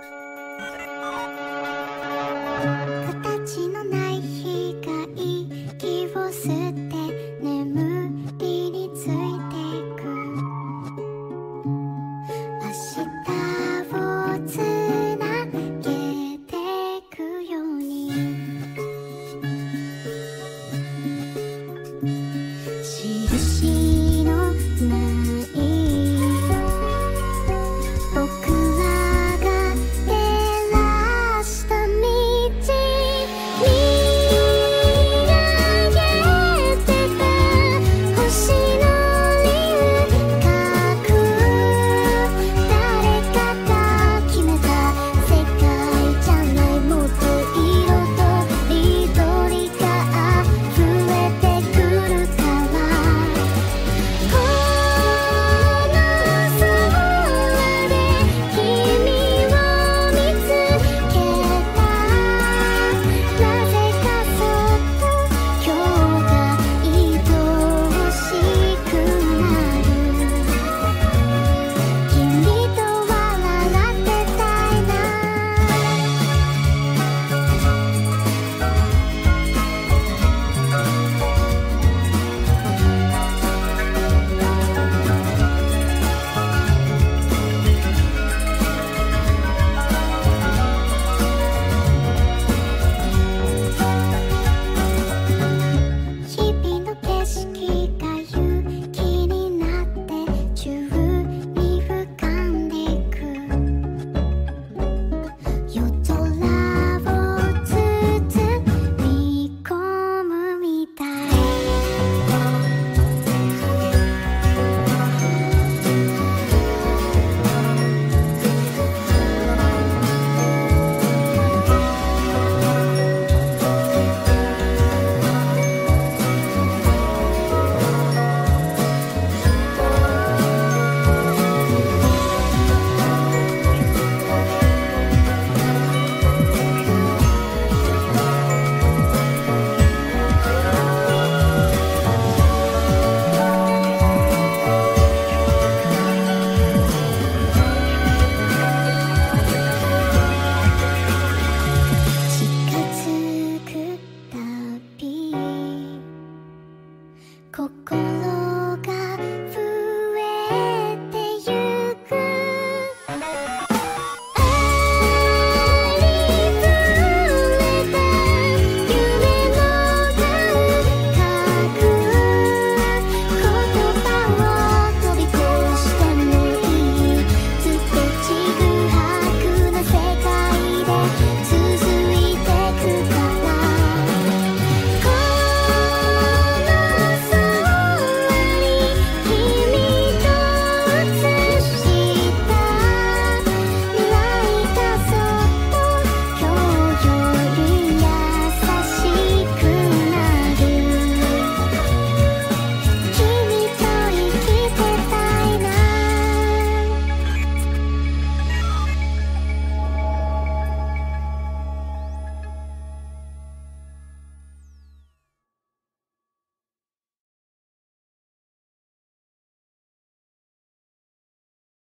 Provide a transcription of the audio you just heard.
you.